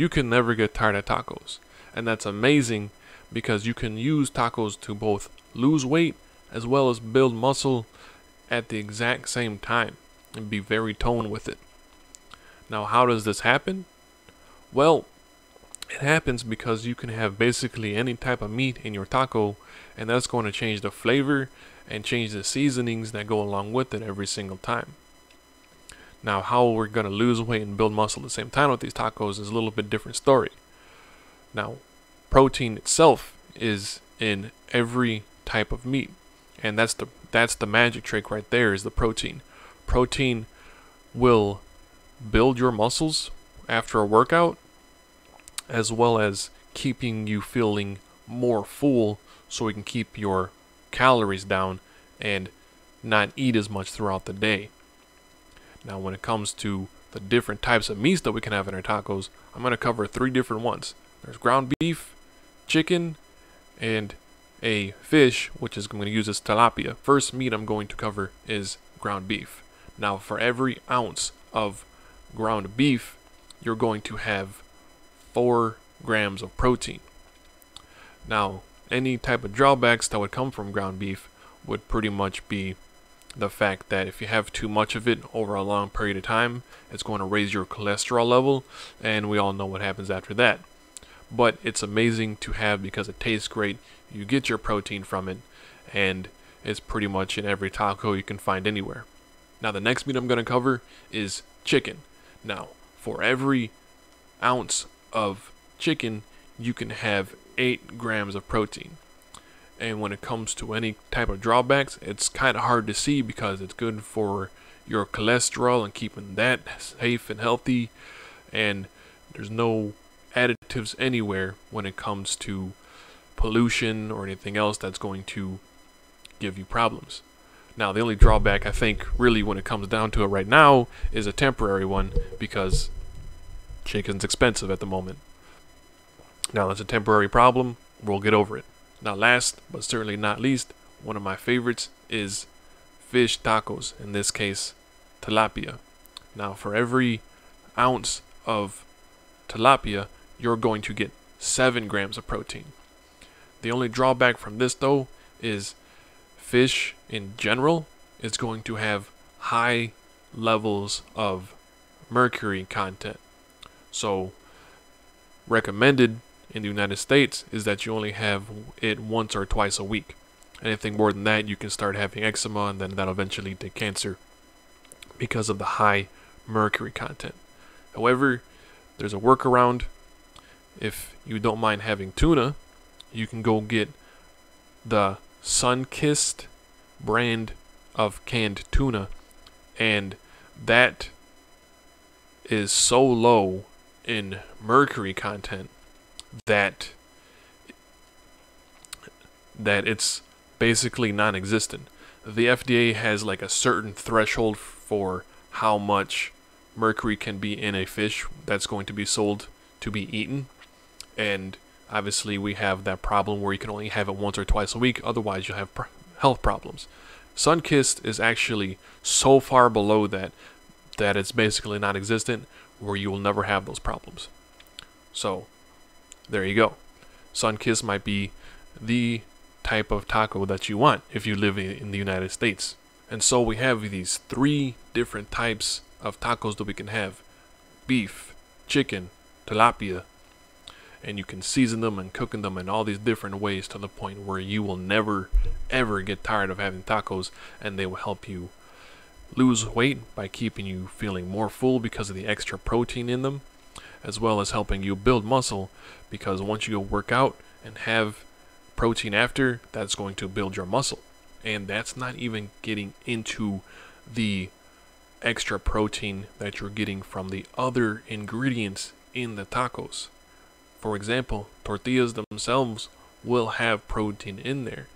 you can never get tired of tacos. And that's amazing because you can use tacos to both lose weight as well as build muscle at the exact same time and be very toned with it. Now, how does this happen? Well, it happens because you can have basically any type of meat in your taco, and that's going to change the flavor and change the seasonings that go along with it every single time. Now, how we're going to lose weight and build muscle at the same time with these tacos is a little bit different story. Now, protein itself is in every type of meat, and that's the that's the magic trick right there is the protein. Protein will build your muscles after a workout as well as keeping you feeling more full so we can keep your calories down and not eat as much throughout the day. Now, when it comes to the different types of meats that we can have in our tacos, I'm going to cover three different ones. There's ground beef, chicken, and a fish, which is I'm going to use as tilapia. First meat I'm going to cover is ground beef. Now, for every ounce of ground beef, you're going to have four grams of protein. Now, any type of drawbacks that would come from ground beef would pretty much be the fact that if you have too much of it over a long period of time, it's going to raise your cholesterol level, and we all know what happens after that. But it's amazing to have because it tastes great. You get your protein from it, and it's pretty much in every taco you can find anywhere. Now, the next meat I'm going to cover is chicken. Now, for every ounce of chicken, you can have 8 grams of protein. And when it comes to any type of drawbacks, it's kind of hard to see because it's good for your cholesterol and keeping that safe and healthy. And there's no additives anywhere when it comes to pollution or anything else that's going to give you problems. Now, the only drawback I think, really, when it comes down to it right now, is a temporary one because chicken's expensive at the moment. Now, that's a temporary problem. We'll get over it. Now, last but certainly not least, one of my favorites is fish tacos, in this case, tilapia. Now, for every ounce of tilapia, you're going to get 7 grams of protein. The only drawback from this, though, is fish in general is going to have high levels of mercury content. So, recommended in the United States is that you only have it once or twice a week. Anything more than that, you can start having eczema, and then that'll eventually lead to cancer because of the high mercury content. However, there's a workaround. If you don't mind having tuna, you can go get the Sunkist brand of canned tuna, and that is so low in mercury content that that it's basically non-existent. The FDA has like a certain threshold for how much mercury can be in a fish that's going to be sold to be eaten. And obviously we have that problem where you can only have it once or twice a week otherwise you'll have pr- health problems. Sunkist is actually so far below that that it's basically non-existent where you will never have those problems. So, there you go. Sunkist might be the type of taco that you want if you live in the United States. And so we have these three different types of tacos that we can have beef, chicken, tilapia, and you can season them and cooking them in all these different ways to the point where you will never ever get tired of having tacos and they will help you lose weight by keeping you feeling more full because of the extra protein in them, as well as helping you build muscle because once you go work out and have protein after, that's going to build your muscle. And that's not even getting into the extra protein that you're getting from the other ingredients in the tacos. For example, tortillas themselves will have protein in there,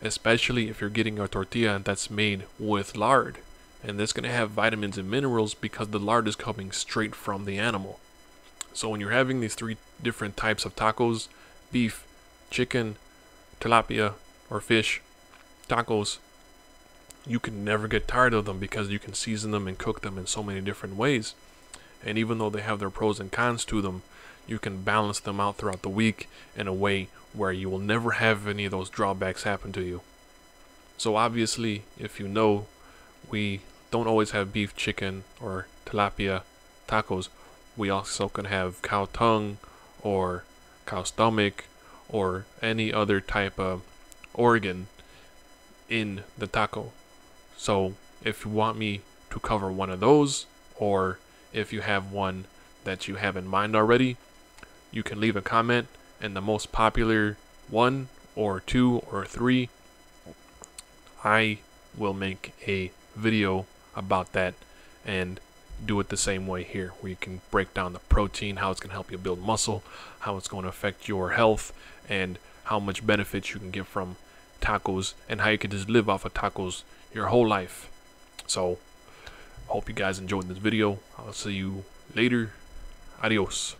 especially if you're getting a tortilla that's made with lard and that's going to have vitamins and minerals because the lard is coming straight from the animal. So when you're having these three different types of tacos, beef, chicken, tilapia, or fish tacos, you can never get tired of them because you can season them and cook them in so many different ways. And even though they have their pros and cons to them, you can balance them out throughout the week in a way where you will never have any of those drawbacks happen to you. So obviously, if you know, we don't always have beef, chicken, or tilapia tacos. We also can have cow tongue or cow stomach or any other type of organ in the taco. So if you want me to cover one of those, or if you have one that you have in mind already, you can leave a comment and the most popular one or two or three, I will make a video about that and do it the same way here where you can break down the protein how it's going to help you build muscle how it's going to affect your health and how much benefits you can get from tacos and how you can just live off of tacos your whole life. So hope you guys enjoyed this video. I'll see you later. Adios